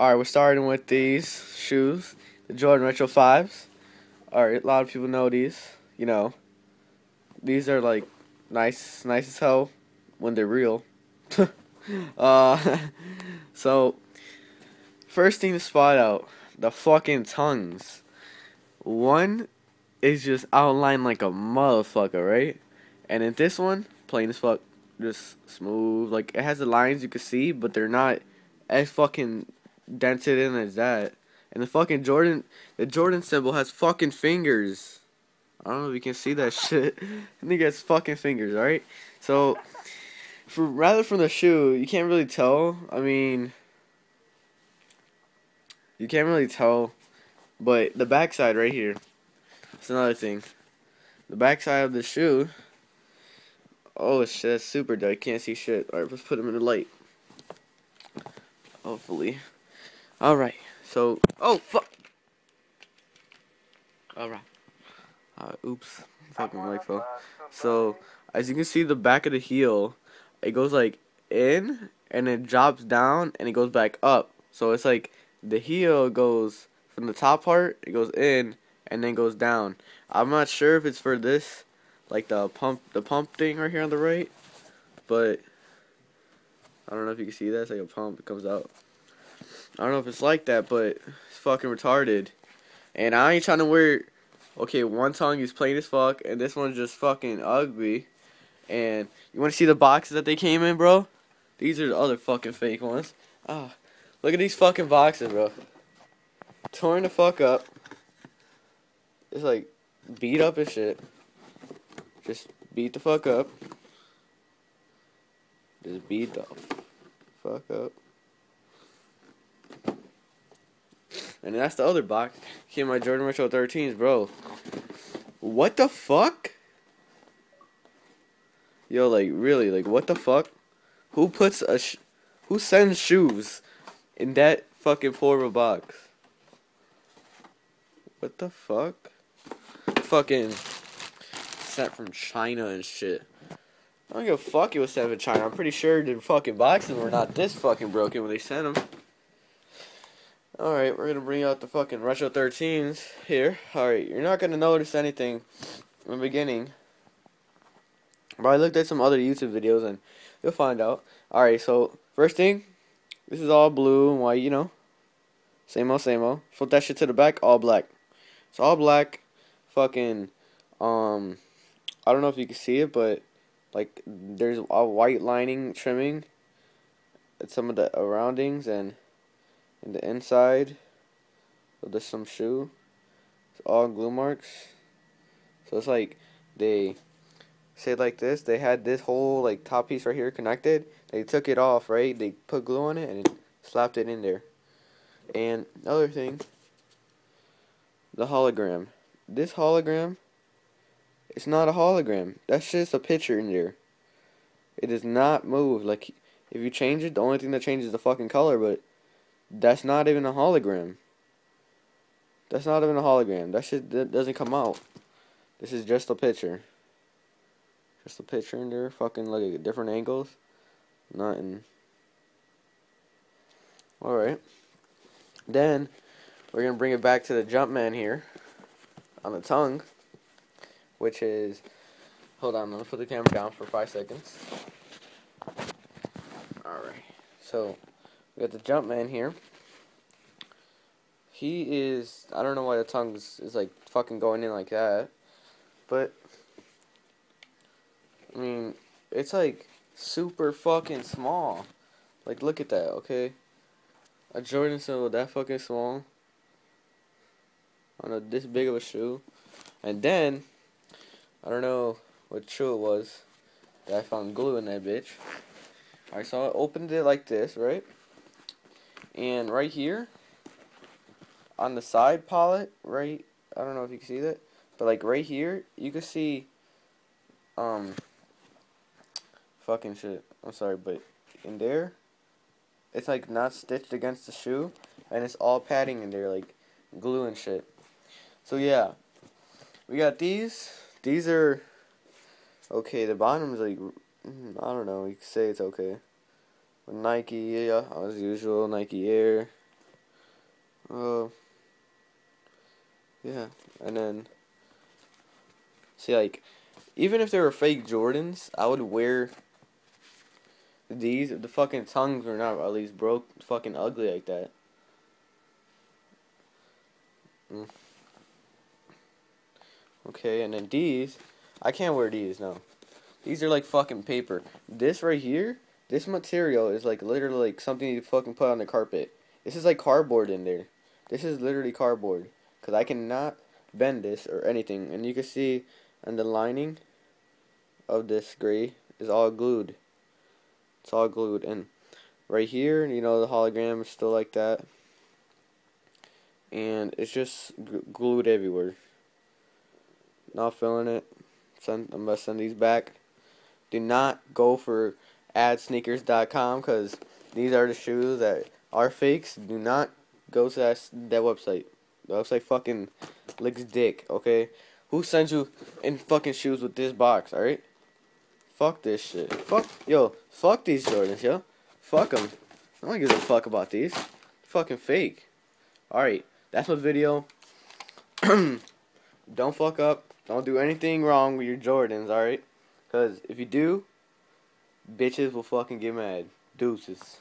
Alright, we're starting with these shoes, the Jordan Retro 5s. Alright, a lot of people know these, you know. These are like nice, nice as hell when they're real. uh, so, first thing to spot out, the fucking tongues. One is just outlined like a motherfucker, right? And in this one, plain as fuck, just smooth. Like, it has the lines you can see, but they're not as fucking dented in as that. And the fucking Jordan, the Jordan symbol has fucking fingers. I don't know if you can see that shit. Think it's fucking fingers, alright? So, for rather from the shoe, you can't really tell. I mean, you can't really tell, but the backside right here. That's another thing. The backside of the shoe. Oh shit, that's super dark. Can't see shit. Alright, let's put them in the light. Hopefully. Alright, so. Oh, fuck! Alright. Uh, oops. Fucking leg fell. So, as you can see, the back of the heel, it goes like in, and it drops down, and it goes back up. So, it's like the heel goes from the top part, it goes in, and then goes down. I'm not sure if it's for this, like the pump, the pump thing right here on the right, but I don't know if you can see that. It's like a pump that comes out. I don't know if it's like that, but it's fucking retarded. And I ain't trying to wear. Okay, one tongue is plain as fuck, and this one's just fucking ugly. And you want to see the boxes that they came in, bro? These are the other fucking fake ones. Ah, look at these fucking boxes, bro. Torn the fuck up. It's like beat up and shit. Just beat the fuck up. Just beat the fuck up. And that's the other box. Came my Jordan Retro 13s, bro. What the fuck? Yo, like, really, like, what the fuck? Who puts a Who sends shoes in that fucking portable box? What the fuck? Fucking sent from China and shit. I don't give a fuck it was sent from China. I'm pretty sure the fucking boxes were not this fucking broken when they sent them. Alright, we're gonna bring out the fucking Retro 13s here. Alright, you're not gonna notice anything in the beginning. But I looked at some other YouTube videos and you'll find out. Alright, so first thing, this is all blue and white, you know. Same old, same old. Flip that shit to the back, all black. It's all black. Fucking, um, I don't know if you can see it, but like there's a white lining trimming at some of the surroundings and in the inside. So there's some shoe. It's all glue marks. So it's like they say like this. They had this whole like top piece right here connected. They took it off, right? They put glue on it and slapped it in there. And another thing, the hologram. This hologram, it's not a hologram. That's just a picture in there. It does not move. Like if you change it, the only thing that changes is the fucking color, but that's not even a hologram. That's not even a hologram. That shit that doesn't come out. This is just a picture. Just a picture in there. Fucking look at different angles. Nothing. Alright. Then, we're going to bring it back to the Jumpman here. On the tongue. Which is... Hold on, let me put the camera down for five seconds. Alright. So, we got the Jumpman here. He is, I don't know why the tongue is, is like fucking going in like that, but I mean, it's like super fucking small. Like, look at that, okay? A Jordan symbol that fucking small on a this big of a shoe, and then I don't know what shoe it was that I found glue in that bitch. Alright, so I opened it like this, right? And right here, on the side palette, right, I don't know if you can see that, but like right here, you can see, um, fucking shit, I'm sorry, but in there, it's like not stitched against the shoe, and it's all padding in there, like glue and shit. So yeah, we got these, these are, okay, the bottom is like, mm, I don't know, you can say it's okay. Nike, yeah, as usual, Nike Air. Uh, yeah, and then see like even if they were fake Jordans, I would wear these if the fucking tongues were not at least broke fucking ugly like that. Mm. Okay, and then these, I can't wear these, no. These are like fucking paper. This right here, this material is like literally like something you fucking put on the carpet. This is like cardboard in there. This is literally cardboard. Because I cannot bend this or anything. And you can see and the lining of this gray is all glued. It's all glued. And right here, you know, the hologram is still like that. And it's just glued everywhere. Not feeling it. Send, I'm going to send these back. Do not go for addsneakers.com because these are the shoes that are fakes. Do not go to that, that website. The website fucking licks dick, okay? Who sent you in fucking shoes with this box, alright? Fuck this shit. Fuck, yo, fuck these Jordans, yo. Fuck them. I don't give a fuck about these. Fucking fake. Alright, that's my video. don't fuck up. Don't do anything wrong with your Jordans, alright? Because if you do, bitches will fucking get mad. Deuces.